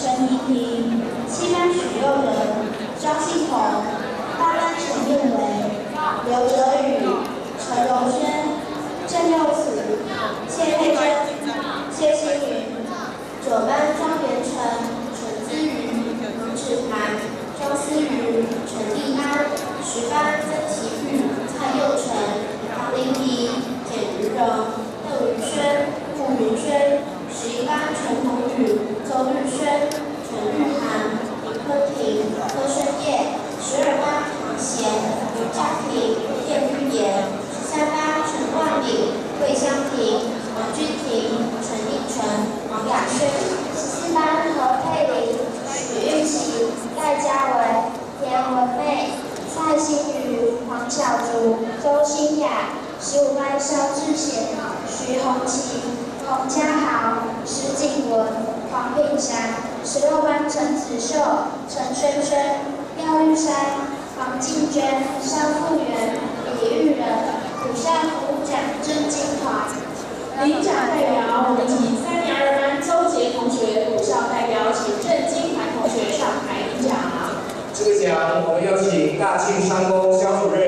陈怡婷，七班许佑仁、张信宏，八班陈彦维、刘哲宇、陈荣轩、郑佑慈、谢佩珍、谢欣云，九班张元成、陈思瑜、黄芷涵、张思瑜、陈立安，十班曾奇玉、蔡佑成、唐玲仪、简于荣、窦宇轩、顾云轩，十一班陈宏宇、邹玉轩、陈玉涵、林坤婷、柯顺业，十二班唐贤、刘佳婷、叶玉妍，十三班陈冠炳、魏香婷、王君婷、陈立成、王雅轩，十四班何佩玲、许玉琪、赖佳文、田文妹、蔡欣瑜、黄小竹、周欣雅；十五班肖志贤、徐红旗、洪家豪、石景文、黄炳霞；十六班陈子秀、陈萱萱、廖玉山、黄静娟、肖富宇、我们有请大庆商工肖主任。